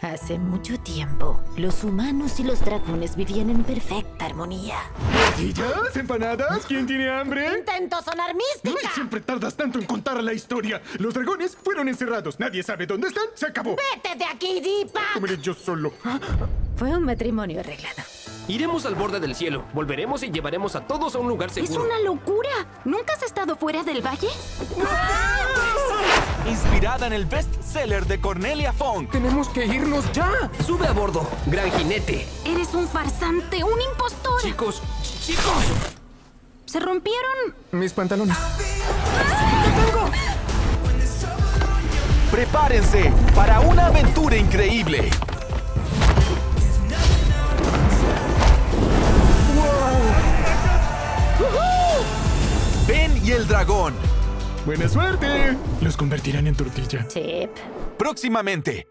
Hace mucho tiempo, los humanos y los dragones vivían en perfecta armonía. ¿Tortillas? ¿Empanadas? ¿Quién tiene hambre? ¡Intento sonar Ay, mística! siempre tardas tanto en contar la historia. Los dragones fueron encerrados. Nadie sabe dónde están. Se acabó. ¡Vete de aquí, Dipa! Comeré yo solo. Fue un matrimonio arreglado. Iremos al borde del cielo, volveremos y llevaremos a todos a un lugar ¡Es seguro. una locura! ¿Nunca has estado fuera del valle? Inspirada en el bestseller de Cornelia Funk. Tenemos que irnos ya. Sube a bordo, gran jinete. Eres un farsante, un impostor. Chicos, chicos. Se rompieron. Mis pantalones. Prepárense para una aventura increíble. Ben y el dragón. Buena suerte. Los convertirán en tortilla. Chip. Próximamente